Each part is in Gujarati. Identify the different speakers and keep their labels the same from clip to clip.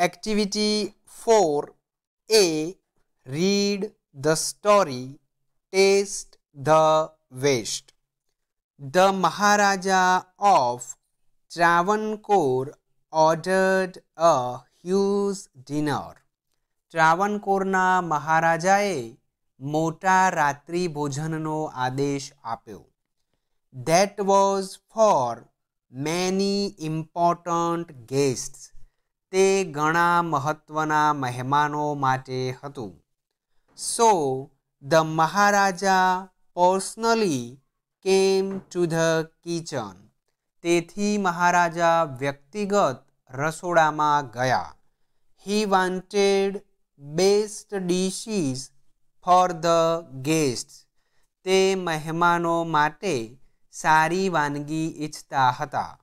Speaker 1: Activity 4A Read the story Taste the Waste. The Maharaja of Travancore ordered a huge dinner. ટ્રાવનકોરના મહારાજાએ મોટા રાત્રિ ભોજનનો આદેશ આપ્યો that was for many important guest તે ઘણા મહત્ત્વના મહેમાનો માટે હતું. So, the Maharaja personally came to the kitchen? તેથી મહારાજા વ્યક્તિગત રસોડામાં ગયા. He wanted best dishes for the guest. તે મહેમાનો માટે સારી વાનગી ઈચ્છતા હતા.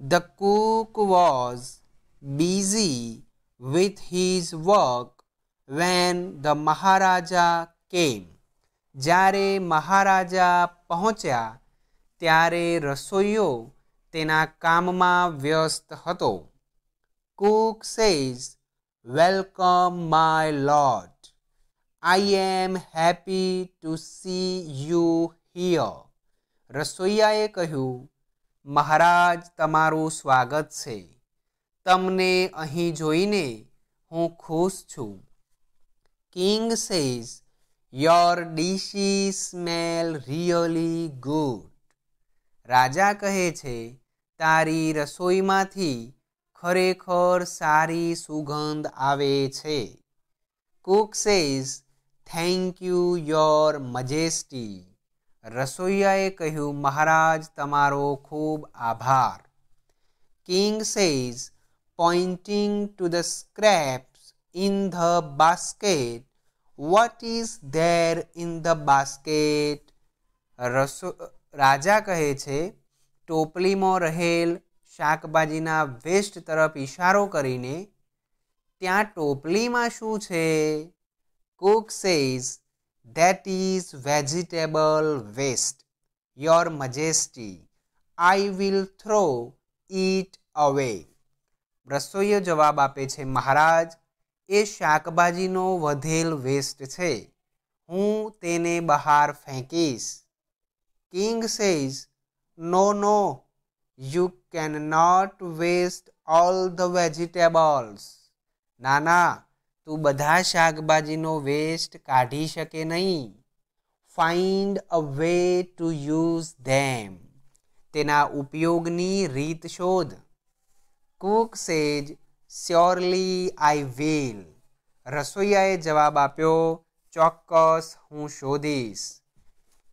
Speaker 1: The cook was busy with his work when the Maharaja came જ્યારે મહારાજા પહોંચ્યા, ત્યારે રસોઈયો તેના કામમાં વ્યસ્ત હતો. Cook says welcome my lord I am happy to see you here રસોઈયાએ કહ્યું, મહારાજ, તમારું સ્વાગત છે. તમને અહીં જોઈને હું ખુશ છું. King says your dish smell really good રાજા કહે છે, તારી રસોઈમાંથી ખરેખર સારી સુગંધ આવે છે. Cook says thank you your majesty રસોઈયાએ કહ્યું, મહારાજ, તમારો ખૂબ આભાર. King says pointing to the scraps in the basket what is there in the basket રસો રાજા કહે છે, ટોપલીમાં રહેલ શાકભાજીના વેસ્ટ તરફ ઇશારો કરીને ત્યાં ટોપલીમાં શું છે? Cook says that is vegetable waste your majesty I will throw it away રસોઈયો જવાબ આપે છે, મહારાજ, એ શાકભાજીનો વધેલ વેસ્ટ છે. હું તેને બહાર ફેંકીશ. King says no no you can not waste all the vegetables ના ના તું બધા શાકભાજીનો વેસ્ટ કાઢી શકે નહીં. Find a way to use them તેના ઉપયોગની રીત શોધ. કુક સેજ, સ્યોરલી આઈ વિલ. રસોઈયાએ જવાબ આપ્યો, ચોક્કસ હું શોધીશ.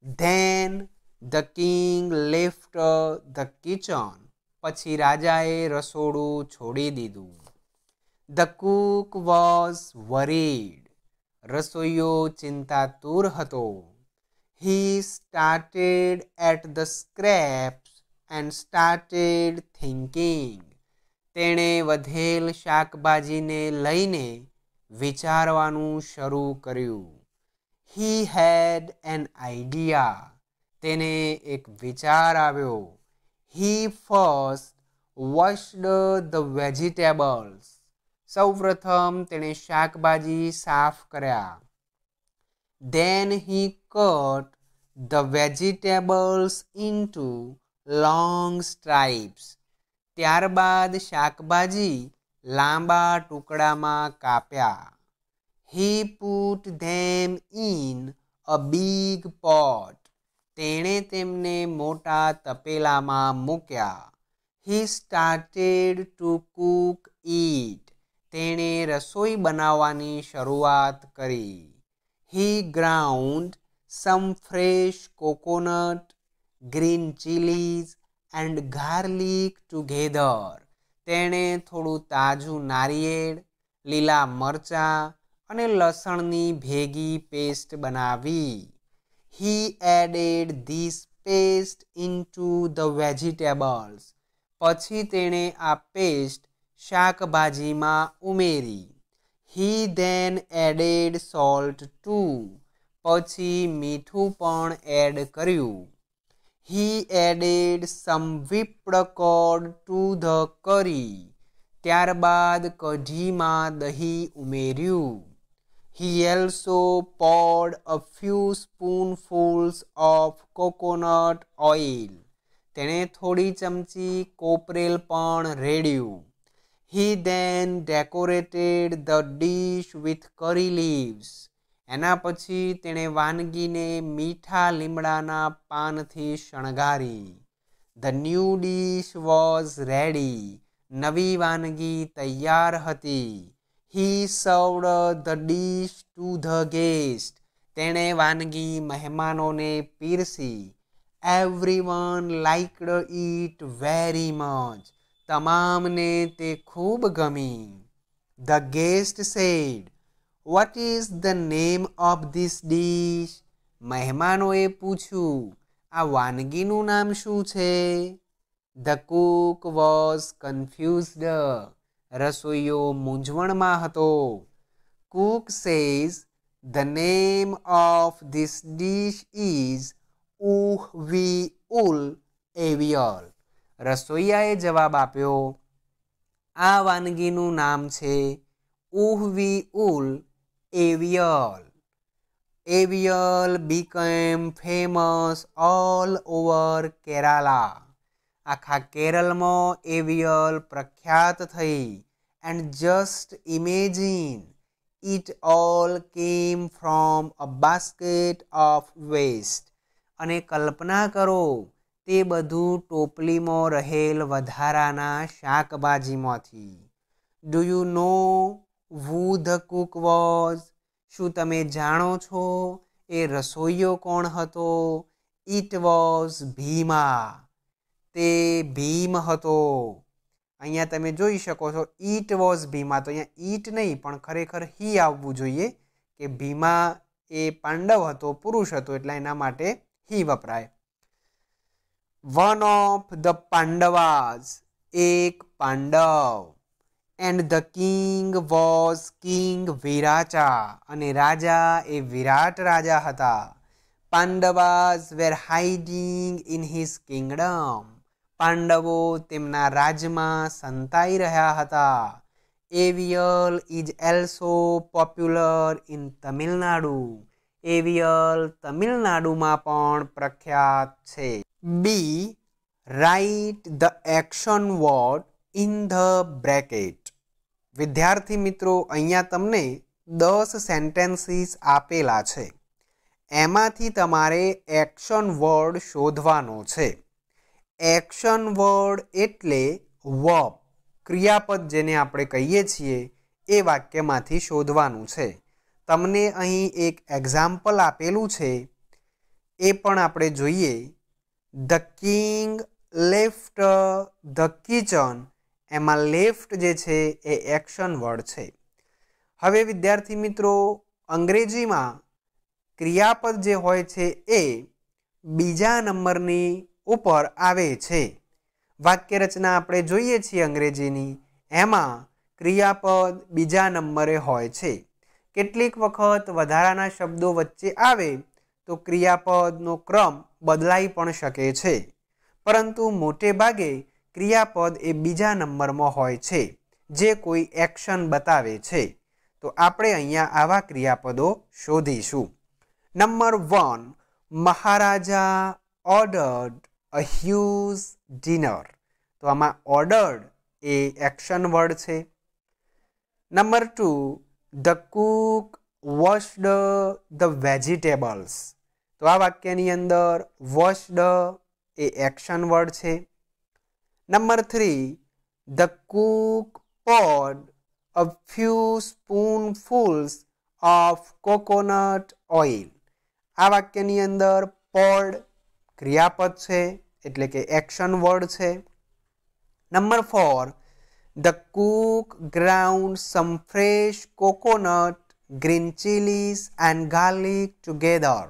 Speaker 1: Then the king left the kitchen પછી રાજાએ રસોડું છોડી દીધું. ધ કુક વોઝ વરીડ રસોઈયો ચિંતાતુર હતો. He started at the scraps and started thinking તેણે વધેલ શાકભાજીને લઈને વિચારવાનું શરૂ કર્યું. હી હેડ એન આઈડિયા તેને એક વિચાર આવ્યો. He first washed the vegetables સૌપ્રથમ તેણે શાકભાજી સાફ કર્યા. Then he cut the vegetables into long stripes ત્યારબાદ શાકભાજી લાંબા ટુકડામાં કાપ્યા. He put them in a big pot તેણે તેમને મોટા તપેલામાં મૂક્યા. He started to cook it તેણે રસોઈ બનાવવાની શરૂઆત કરી. He ground some fresh coconut green chillies and garlic together તેણે થોડું તાજું નારિયેળ, લીલા મરચાં અને લસણની ભેગી પેસ્ટ બનાવી. He added this paste into the vegetables પછી તેણે આ પેસ્ટ શાકભાજીમાં ઉમેરી. He then added salt too પછી મીઠું પણ એડ કર્યું. He added some whipped curd to the curry ત્યારબાદ કઢીમાં દહીં ઉમેર્યું. He also poured a few spoonfuls of coconut oil તેણે થોડી ચમચી કોપરેલ પણ રેડ્યું. He then decorated the dish with curry leaves એના પછી તેણે વાનગીને મીઠા લીમડાના પાનથી શણગારી. The new dish was ready નવી વાનગી તૈયાર હતી. He served the dish to the guest તેણે વાનગી મહેમાનોને પીરસી. Everyone liked it very much તમામને તે ખૂબ ગમી. The guest said what is the name of this dish મહેમાનોએ પૂછ્યું, આ વાનગીનું નામ શું છે? ધ કુક વોઝ કન્ફ્યુઝડ રસોઈયો મૂંઝવણમાં હતો. Cook says the name of this dish is uh વી ઉલ એવિયલ. રસોઈયાએ જવાબ આપ્યો, આ વાનગીનું નામ છે ઉહવી ઉલ Avial. Avial became famous all over Kerala. આખા કેરળમાં એવિયલ પ્રખ્યાત થઈ and just imagine it all came from a basket of waste અને કલ્પના કરો, તે બધું ટોપલીમાં રહેલ વધારાના શાકભાજીમાંથી do you know who the cook was. શું તમે જાણો છો એ રસોઈયો કોણ હતો? It was Bhima. તે ભીમ હતો. અહીંયા તમે જોઈ શકો છો, ઈટ વોઝ ભીમા. તો અહીંયા ઈટ નહીં, પણ ખરેખર હી આવવું જોઈએ કે ભીમા એ પાંડવ હતો, પુરુષ હતો, એટલે એના માટે હી વપરાય. One of the Pandavas. એક Pandava. And the king was king Virata અને રાજા એ વિરાટ રાજા હતા. Pandavas were hiding in his kingdom પાંડવો તેમના રાજમાં સંતાઈ રહ્યા હતા. Avial is also popular in Tamil Nadu avial તમિલનાડુમાં પણ પ્રખ્યાત છે. B write the action word in the bracket વિદ્યાર્થી મિત્રો, અહીંયા તમને દસ સેન્ટેન્સીસ આપેલા છે. એમાંથી તમારે એક્શન વર્ડ શોધવાનો છે. એક્શન વર્ડ એટલે વર્બ ક્રિયાપદ જેને આપણે કહીએ છીએ, એ વાક્યમાંથી શોધવાનું છે. તમને અહીં એક એક્ઝામ્પલ આપેલું છે. એ પણ આપણે જોઈએ. The king left the kitchen એમાં લેફ્ટ જે છે એ એક્શન વર્ડ છે. હવે વિદ્યાર્થી મિત્રો, અંગ્રેજીમાં ક્રિયાપદ જે હોય છે એ બીજા નંબરની ઉપર આવે છે. વાક્ય રચના આપણે જોઈએ છીએ અંગ્રેજીની. એમાં ક્રિયાપદ બીજા નંબરે હોય છે. કેટલીક વખત વધારાના શબ્દો વચ્ચે આવે તો ક્રિયાપદનો ક્રમ બદલાઈ પણ શકે છે. પરંતુ મોટે ભાગે ક્રિયાપદ એ બીજા નંબરમાં હોય છે, જે કોઈ એક્શન બતાવે છે. તો આપણે અહીંયા આવા ક્રિયાપદો શોધીશું. Number one, maharaja ordered a huge dinner. તો આમાં ઓર્ડર્ડ એ એક્શન વર્ડ છે. Number two, the cook washed the vegetables. તો આ વાક્યની અંદર વોશડ એ એક્શન વર્ડ છે. Number three the cook poured a few spoonfuls of coconut oil આ વાક્યની અંદર પોડ ક્રિયાપદ છે, એટલે કે એક્શન વર્ડ છે. Number four the cook ground some fresh coconut green chillies and garlic together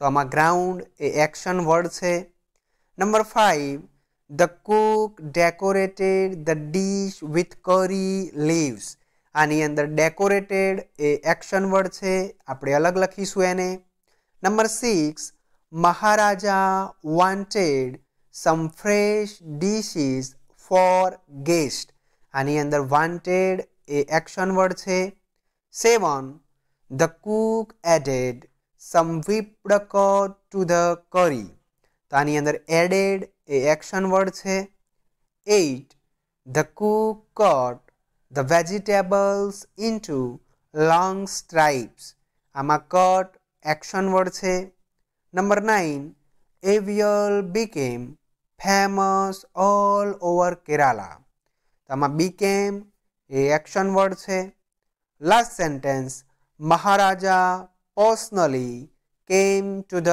Speaker 1: તો આમાં ગ્રાઉન્ડ એ એક્શન વર્ડ છે. Number five the cook decorated the dish with curry leaves આની અંદર ડેકોરેટેડ એ એક્શન વર્ડ છે. આપણે અલગ લખીશું એને. Number six Maharaja wanted some fresh dishes for guest આની અંદર વોન્ટેડ એ એક્શન વર્ડ છે. Seven the cook added some whipped curd to the curry તો આની અંદર એડેડ એ એક્શન વર્ડ છે. Eight the cook cut the vegetables into long stripes આમાં કટ એક્શન વર્ડ છે. Number nine avial became famous all over Kerala તો આમાં બીકેમ એ એક્શન વર્ડ છે. Last sentence Maharaja personally came to the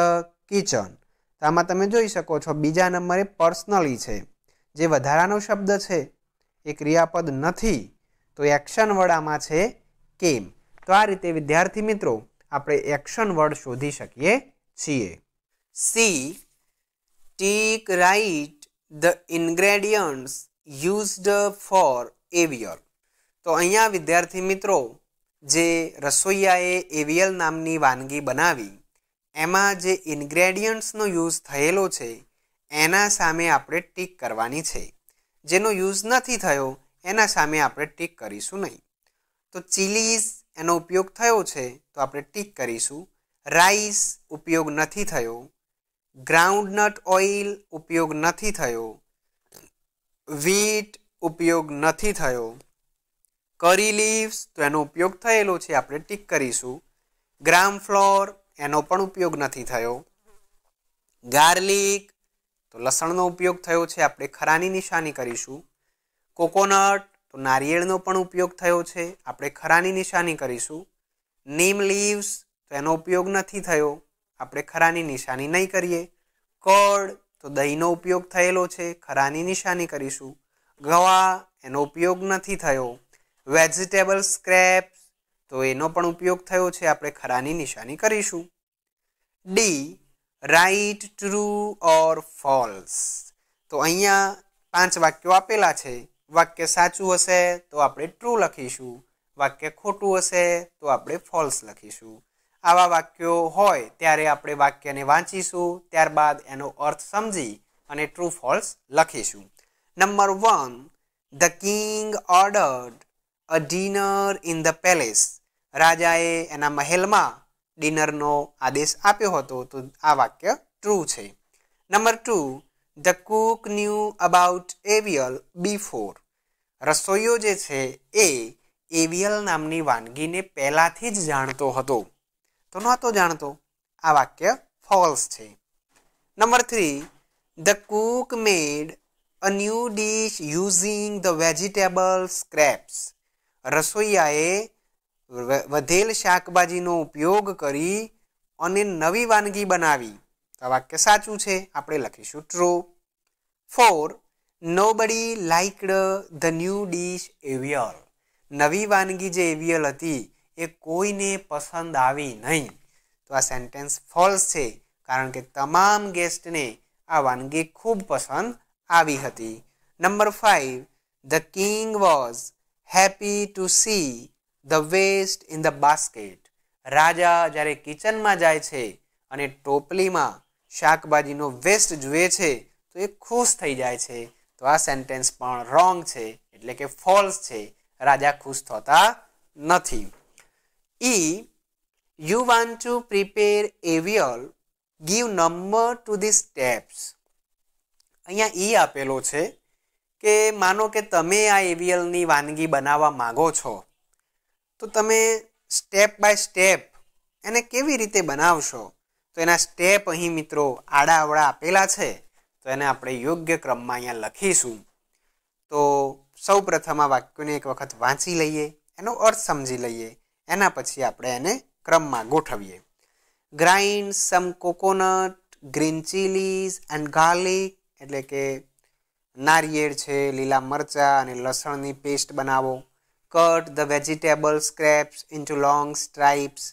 Speaker 1: kitchen તો આમાં તમે જોઈ શકો છો, બીજા નંબરે પર્સનલી છે. જે વધારાનો શબ્દ છે, એ ક્રિયાપદ નથી. તો એક્શન વર્ડ આમાં છે, કેમ? તો આ રીતે, વિદ્યાર્થી મિત્રો, આપણે એક્શન વર્ડ શોધી શકીએ છીએ. C, tick right the ingredients used for avial. તો અહીંયા વિદ્યાર્થી મિત્રો, જે રસોઈયાએ એવિયલ નામની વાનગી બનાવી એમાં જે ઇન્ગ્રેડિયન્ટ્સનો યુઝ થયેલો છે, એના સામે આપણે ટીક કરવાની છે. જેનો યુઝ નથી થયો, એના સામે આપણે ટીક કરીશું નહીં. તો ચીલીઝ એનો ઉપયોગ થયો છે, તો આપણે ટીક કરીશું. રાઈસ ઉપયોગ નથી થયો. ગ્રાઉન્ડનટ ઓઇલ ઉપયોગ નથી થયો. વીટ ઉપયોગ નથી થયો. કરી લીવ્સ, તો એનો ઉપયોગ થયેલો છે, આપણે ટીક કરીશું. ગ્રામ ફ્લોર એનો પણ ઉપયોગ નથી થયો. ગાર્લિક, તો લસણનો ઉપયોગ થયો છે. આપણે ખરાની નિશાની કરીશું. કોકોનટ, તો નારિયેળનો પણ ઉપયોગ થયો છે. આપણે ખરાની નિશાની કરીશું. નીમ લીવ્સ, તો એનો ઉપયોગ નથી થયો. આપણે ખરાની નિશાની નહીં કરીએ. કડ, તો દહીંનો ઉપયોગ થયેલો છે. ખરાની નિશાની કરીશું. ગવા, એનો ઉપયોગ નથી થયો. વેજીટેબલ સ્ક્રેપ્સ તો એનો પણ ઉપયોગ થયો છે. આપણે ખરાની નિશાની કરીશું. D write true or false તો અહીંયા પાંચ વાક્યો આપેલા છે. વાક્ય સાચું હશે તો આપણે ટ્રુ લખીશું. વાક્ય ખોટું હશે તો આપણે ફોલ્સ લખીશું. આવા વાક્યો હોય ત્યારે આપણે વાક્યને વાંચીશું. ત્યારબાદ એનો અર્થ સમજી અને ટ્રુ ફોલ્સ લખીશું. Number one the king ordered a dinner in the palace રાજાએ એના મહેલમાં ડિનરનો આદેશ આપ્યો હતો. તો આ વાક્ય ટ્રુ છે. Number two the cook knew about avial before રસોઈયો જે છે એ એવિયલ નામની વાનગીને પહેલાંથી જ જાણતો હતો. તો નહોતો જાણતો. આ વાક્ય ફોલ્સ છે. Number three the cook made a new dish using the vegetable scraps રસોઈયાએ વધેલ શાકભાજીનો ઉપયોગ કરી અને નવી વાનગી બનાવી. આ વાક્ય સાચું છે. આપણે લખીશું true four nobody liked the new dish avial નવી વાનગી જે એવિયલ હતી એ કોઈને પસંદ આવી નહીં. તો આ સેન્ટેન્સ ફોલ્સ છે, કારણ કે તમામ ગેસ્ટને આ વાનગી ખૂબ પસંદ આવી હતી. Number five the king was happy to see the waste in the basket રાજા જ્યારે કિચનમાં જાય છે અને ટોપલીમાં શાકભાજીનો વેસ્ટ જુએ છે, તો એ ખુશ થઈ જાય છે. તો આ સેન્ટેન્સ પણ રોંગ છે, એટલે કે ફોલ્સ છે. રાજા ખુશ થતા નથી. E you want to prepare avial give number to the steps અહીંયા ઈ આપેલો છે. કે માનો કે તમે આ એવિયલની વાનગી બનાવવા માગો છો, તો તમે સ્ટેપ બાય સ્ટેપ એને કેવી રીતે બનાવશો? તો એના સ્ટેપ અહીં મિત્રો આડા અવડા આપેલા છે, તો એને આપણે યોગ્ય ક્રમમાં અહીંયા લખીશું. તો સૌ પ્રથમ આ વાક્યોને એક વખત વાંચી લઈએ, એનો અર્થ સમજી લઈએ, એના પછી આપણે એને ક્રમમાં ગોઠવીએ. Grind some coconut green chillies and garlic એટલે કે નારિયેળ છે, લીલા મરચાં અને લસણની પેસ્ટ બનાવો. Cut the vegetable scraps into long stripes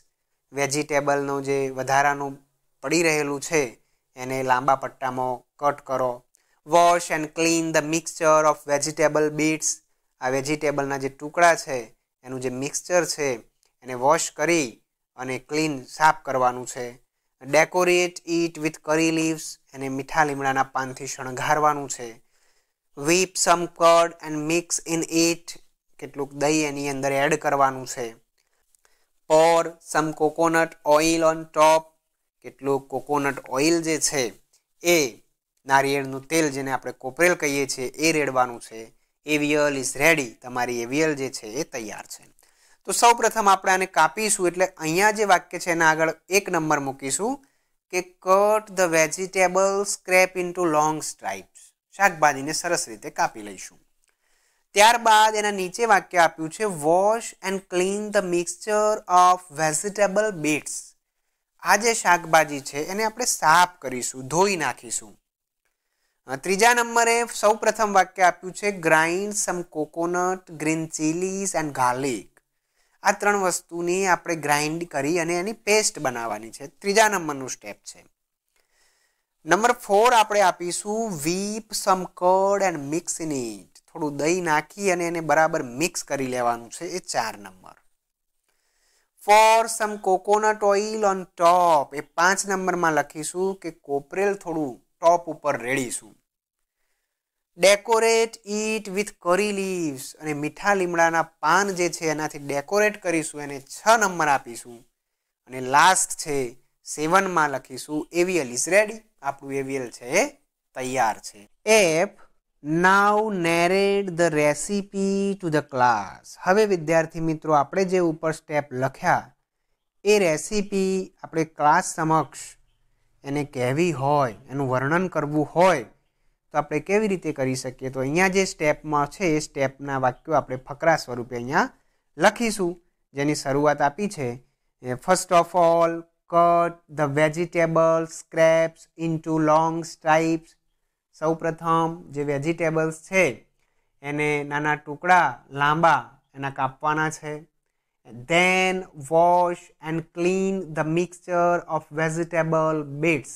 Speaker 1: વેજીટેબલનું જે વધારાનું પડી રહેલું છે, એને લાંબા પટ્ટામાં કટ કરો. Wash and clean the mixture of vegetable bits આ વેજીટેબલના જે ટુકડા છે, એનું જે મિક્સચર છે, એને વોશ કરી અને ક્લીન સાફ કરવાનું છે. Decorate it with curry leaves એને મીઠા લીમડાના પાનથી શણગારવાનું છે. Whip some curd and mix in it કેટલુંક દહીં એની અંદર એડ કરવાનું છે. Pour some coconut oil on top કેટલું કોકોનટ ઓઇલ જે છે એ નારિયેળનું તેલ જેને આપણે કોપરેલ કહીએ છીએ એ રેડવાનું છે. એવિયલ ઇઝ રેડી તમારી એવિયલ જે છે એ તૈયાર છે. તો સૌ પ્રથમ આપણે આને કાપીશું એટલે અહીંયા જે વાક્ય છે એના આગળ એક નંબર મૂકીશું કે cut the vegetable scrap into long stripes શાકભાજીને સરસ રીતે કાપી લઈશું. ત્યારબાદ એના નીચે વાક્ય આપ્યું છે wash and clean the mixture of vegetable bits આ જે શાકભાજી છે, એને આપણે સાફ કરીશું, ધોઈ નાખીશું. ત્રીજા નંબરે સૌ પ્રથમ વાક્ય આપ્યું છે grind some coconut green chillies and garlic આ ત્રણ વસ્તુની આપણે ગ્રાઇન્ડ કરી અને એની પેસ્ટ બનાવવાની છે. ત્રીજા નંબરનું સ્ટેપ છે. નંબર ફોર આપણે આપીશું whip some curd and mix in it થોડું દહીં નાખી અને એને બરાબર મિક્સ કરી લેવાનું છે એ ચાર number. Pour some coconut oil on top એ પાંચ નંબરમાં લખીશું કે કોપરેલ થોડું ટોપ ઉપર રેડીશું. Decorate it with curry leaves અને મીઠા લીમડાના પાન જે છે એનાથી ડેકોરેટ કરીશું. એને છ નંબર આપીશું. અને લાસ્ટ છે સેવનમાં લખીશું એવીએલ ઇઝ રેડી. આપણું એવીએલ છે એ તૈયાર છે. App now narrate the recipe to the class હવે વિદ્યાર્થી મિત્રો, આપણે જે ઉપર સ્ટેપ લખ્યા, એ રેસીપી આપણે ક્લાસ સમક્ષ એને કહેવી હોય, એનું વર્ણન કરવું હોય, તો આપણે કેવી રીતે કરી શકીએ? તો અહીંયા જે સ્ટેપમાં છે, એ સ્ટેપના વાક્યો આપણે ફકરા સ્વરૂપે અહીંયા લખીશું. જેની શરૂઆત આપી છે first of all cut the vegetable scraps into long stripes સૌપ્રથમ જે વેજીટેબલ્સ છે, એને નાના ટુકડા લાંબા એના કાપવાના છે. Then wash and clean the mixture of vegetable bits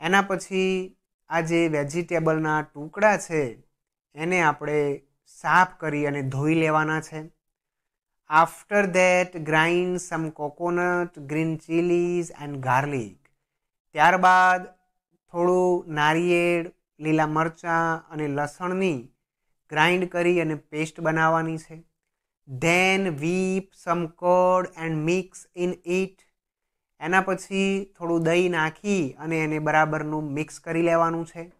Speaker 1: એના પછી આ જે વેજીટેબલના ટુકડા છે, એને આપણે સાફ કરી અને ધોઈ લેવાના છે. After that grind some coconut green chillies and garlic ત્યારબાદ થોડું નારિયેળ, લીલા મરચાં અને લસણની ગ્રાઇન્ડ કરી અને પેસ્ટ બનાવવાની છે. Then whip some curd and mix in it એના પછી થોડું દહીં નાખી અને એને બરાબરનું મિક્સ કરી લેવાનું છે.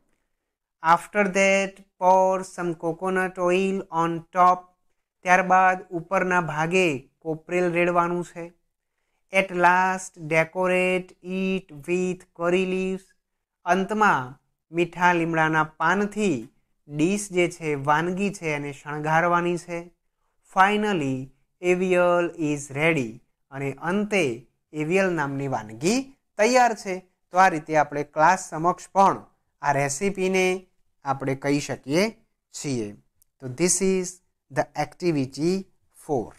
Speaker 1: After that pour some coconut oil on top ત્યારબાદ ઉપરના ભાગે કોપરેલ રેડવાનું છે. At last decorate it with curry leaves અંતમાં મીઠા લીમડાના પાનથી ડીશ જે છે, વાનગી છે એને શણગારવાની છે. ફાઇનલી એવિયલ ઇઝ રેડી અને અંતે એવિયલ નામની વાનગી તૈયાર છે. તો આ રીતે આપણે ક્લાસ સમક્ષ પણ આ રેસીપીને આપણે કહી શકીએ છીએ. તો this is the activity for